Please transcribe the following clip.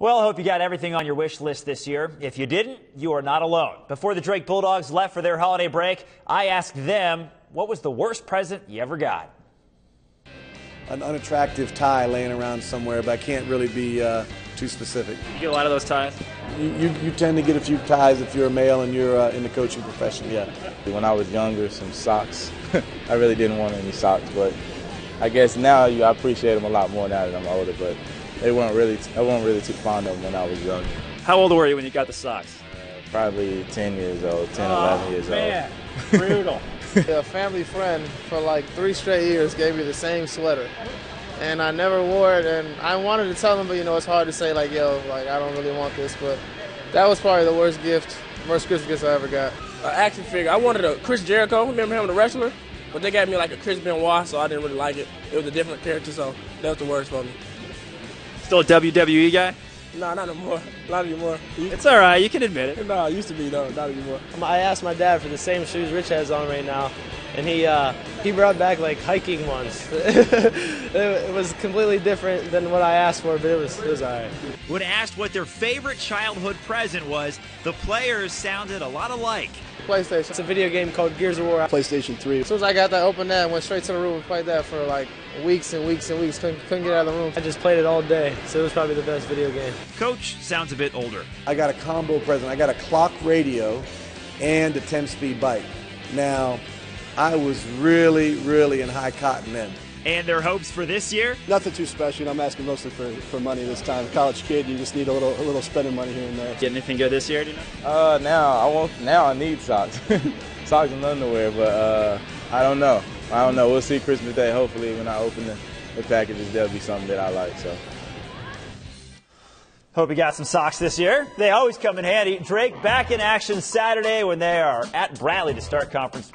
Well, I hope you got everything on your wish list this year. If you didn't, you are not alone. Before the Drake Bulldogs left for their holiday break, I asked them, what was the worst present you ever got? An unattractive tie laying around somewhere, but I can't really be uh, too specific. You get a lot of those ties? You, you, you, tend to get a few ties if you're a male and you're uh, in the coaching profession, yeah. When I was younger, some socks. I really didn't want any socks, but I guess now you, I appreciate them a lot more now that I'm older, but they weren't really, I wasn't really too fond of them when I was younger. How old were you when you got the socks? Uh, probably 10 years old, 10, oh, 11 years man. old. Brutal. a family friend for like three straight years gave me the same sweater. And I never wore it, and I wanted to tell him, but you know, it's hard to say, like, yo, like, I don't really want this, but that was probably the worst gift, worst Christmas gift I ever got. An action figure. I wanted a Chris Jericho, remember him, the wrestler? But they gave me like a Chris Benoit, so I didn't really like it. It was a different character, so that was the worst for me. Still a WWE guy? No, not anymore. Not anymore. It's all right. You can admit it. No, it used to be though. Not anymore. I asked my dad for the same shoes Rich has on right now, and he uh, he brought back like hiking ones. it was completely different than what I asked for, but it was it was all right. When asked what their favorite childhood present was, the players sounded a lot alike. PlayStation. It's a video game called Gears of War. PlayStation 3. As soon as I got that, opened that, went straight to the room and played that for like weeks and weeks and weeks. Couldn't, couldn't get out of the room. I just played it all day, so it was probably the best video game. Coach sounds a bit older. I got a combo present. I got a clock radio and a 10-speed bike. Now, I was really, really in high cotton then. And their hopes for this year? Nothing too special. You know, I'm asking mostly for, for money this time. College kid, you just need a little a little spending money here and there. Get anything good this year? Do you know? Uh, now I want. Now I need socks, socks and underwear. But uh, I don't know. I don't know. We'll see Christmas Day. Hopefully, when I open the, the packages, there'll be something that I like. So. Hope you got some socks this year. They always come in handy. Drake back in action Saturday when they are at Bradley to start conference.